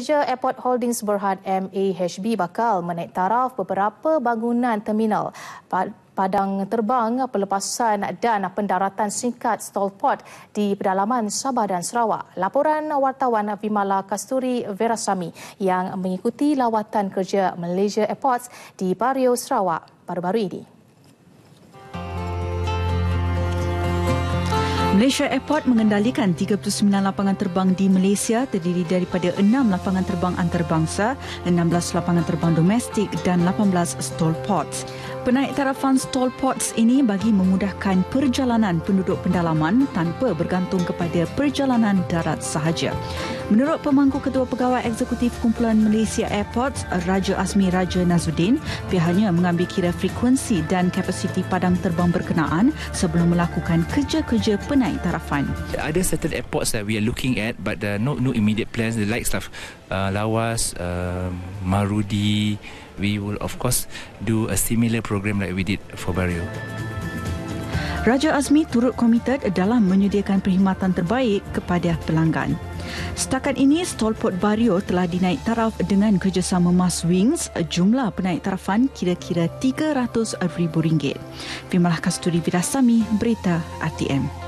Malaysia Airport Holdings Berhad MAHB bakal menaik taraf beberapa bangunan terminal padang terbang, pelepasan dan pendaratan singkat Stolport di pedalaman Sabah dan Sarawak. Laporan wartawan Vimala Kasturi Verasami yang mengikuti lawatan kerja Malaysia Airports di Bario Sarawak baru-baru ini. Malaysia Airport mengendalikan 39 lapangan terbang di Malaysia terdiri daripada 6 lapangan terbang antarabangsa, 16 lapangan terbang domestik dan 18 stall ports. Penaik tarafan stall ports ini bagi memudahkan perjalanan penduduk pendalaman tanpa bergantung kepada perjalanan darat sahaja. Menurut pemangku Ketua Pegawai Eksekutif Kumpulan Malaysia Airports, Raja Azmi Raja Nazuddin, pihaknya mengambil kira frekuensi dan kapasiti padang terbang berkenaan sebelum melakukan kerja-kerja penaik tarafan. Ada certain airports that we are looking at but uh, no no immediate plans the likes of uh, Lawas, uh, Marudi, we will of course do a similar program like we did for Barrio. Raja Azmi turut komited dalam menyediakan perkhidmatan terbaik kepada pelanggan. Setakat ini, Stolport Barrio telah dinaik taraf dengan kerjasama Mas Wings. Jumlah penaik tarafan kira-kira RM300,000. Fimalah Kasturi Virasami, Berita RTM.